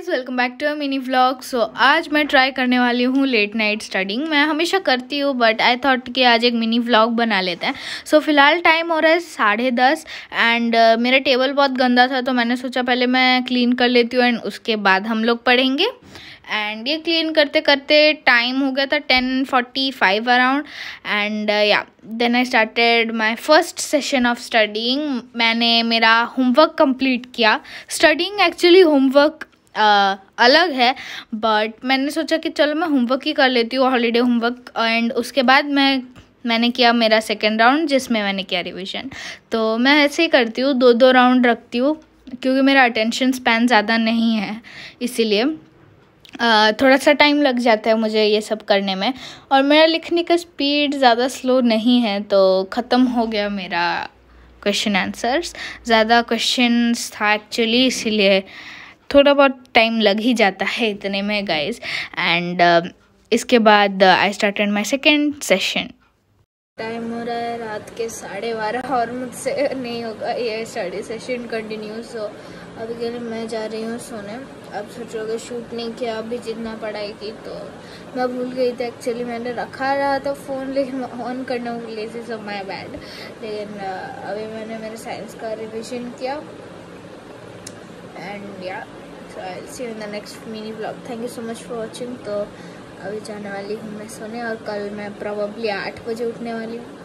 Guys welcome back to mini vlog so आज मैं try करने वाली हूँ लेट नाइट स्टडिंग मैं हमेशा करती हूँ बट आई थॉट कि आज एक मिनी व्लॉग बना लेते हैं. सो so, फ़िलहाल टाइम हो रहा है साढ़े दस एंड uh, मेरा टेबल बहुत गंदा था तो मैंने सोचा पहले मैं क्लीन कर लेती हूँ एंड उसके बाद हम लोग पढ़ेंगे. एंड ये क्लीन करते करते टाइम हो गया था ten forty five around and yeah then I started my first session of studying मैंने मेरा होमवर्क कंप्लीट किया. स्टडिंग एक्चुअली होमवर्क अलग है बट मैंने सोचा कि चलो मैं होमवर्क ही कर लेती हूँ हॉलीडे होमवर्क एंड उसके बाद मैं, मैंने किया मेरा सेकेंड राउंड जिसमें मैंने किया रिविज़न तो मैं ऐसे ही करती हूँ दो दो राउंड रखती हूँ, क्योंकि मेरा अटेंशन स्पैन ज़्यादा नहीं है, इसीलिए थोड़ा सा टाइम लग जाता है मुझे ये सब करने में, और मेरा लिखने का स्पीड ज़्यादा स्लो नहीं है तो ख़त्म हो गया मेरा क्वेश्चन आंसर्स ज़्यादा क्वेश्चंस था एक्चुअली इसीलिए थोड़ा बहुत टाइम लग ही जाता है इतने में गाइस एंड uh, इसके बाद I started my second session time हो रहा है रात के साढ़े बारह और मुझसे नहीं होगा ये स्टडी सेशन कंटिन्यू सो अभी के लिए मैं जा रही हूँ सोने। अब सोचोगे शूट नहीं किया अभी जितना पढ़ाई की तो। मैं भूल गई थी एक्चुअली मैंने रखा रहा था फ़ोन लेकिन ऑन करने भूल गई थी सब माई बैड लेकिन uh, अभी मैंने मेरे साइंस का रिविजन किया। And yeah so I see in the next mini vlog thank you so much for watching तो अभी जाने वाली हूँ मैं सोने और कल मैं प्रॉब्ली आठ बजे उठने वाली हूँ।